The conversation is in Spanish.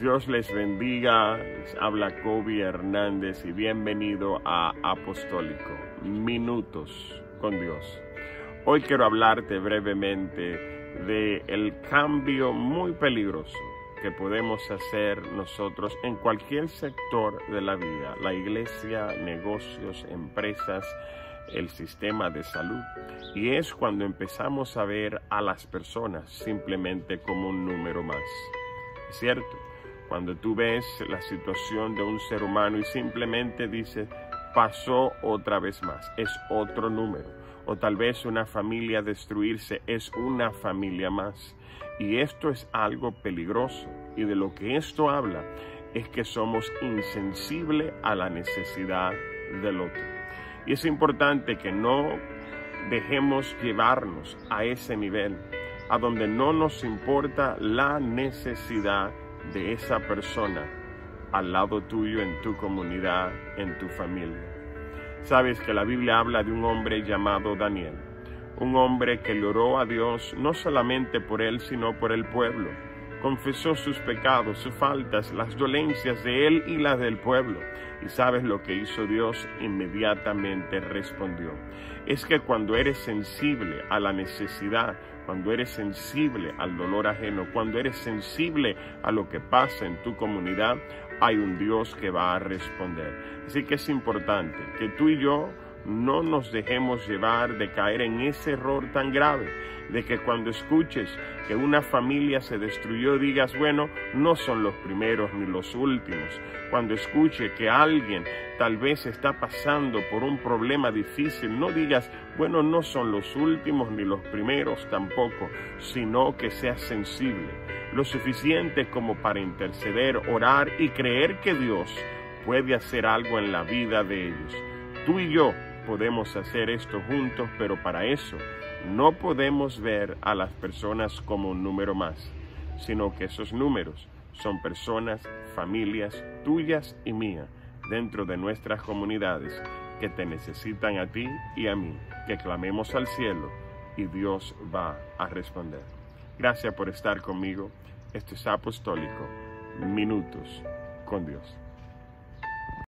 Dios les bendiga, habla Kobe Hernández y bienvenido a Apostólico, Minutos con Dios. Hoy quiero hablarte brevemente de el cambio muy peligroso que podemos hacer nosotros en cualquier sector de la vida, la iglesia, negocios, empresas, el sistema de salud. Y es cuando empezamos a ver a las personas simplemente como un número más. ¿Es cierto? Cuando tú ves la situación de un ser humano y simplemente dices, pasó otra vez más, es otro número. O tal vez una familia destruirse es una familia más. Y esto es algo peligroso. Y de lo que esto habla es que somos insensibles a la necesidad del otro. Y es importante que no dejemos llevarnos a ese nivel, a donde no nos importa la necesidad de esa persona al lado tuyo, en tu comunidad, en tu familia. Sabes que la Biblia habla de un hombre llamado Daniel, un hombre que le oró a Dios no solamente por él, sino por el pueblo confesó sus pecados, sus faltas, las dolencias de él y las del pueblo. Y sabes lo que hizo Dios, inmediatamente respondió. Es que cuando eres sensible a la necesidad, cuando eres sensible al dolor ajeno, cuando eres sensible a lo que pasa en tu comunidad, hay un Dios que va a responder. Así que es importante que tú y yo no nos dejemos llevar de caer en ese error tan grave, de que cuando escuches que una familia se destruyó digas, bueno, no son los primeros ni los últimos. Cuando escuche que alguien tal vez está pasando por un problema difícil, no digas, bueno, no son los últimos ni los primeros tampoco, sino que seas sensible, lo suficiente como para interceder, orar y creer que Dios puede hacer algo en la vida de ellos. Tú y yo podemos hacer esto juntos, pero para eso no podemos ver a las personas como un número más, sino que esos números son personas, familias tuyas y mías dentro de nuestras comunidades que te necesitan a ti y a mí, que clamemos al cielo y Dios va a responder. Gracias por estar conmigo. Esto es Apostólico. Minutos con Dios.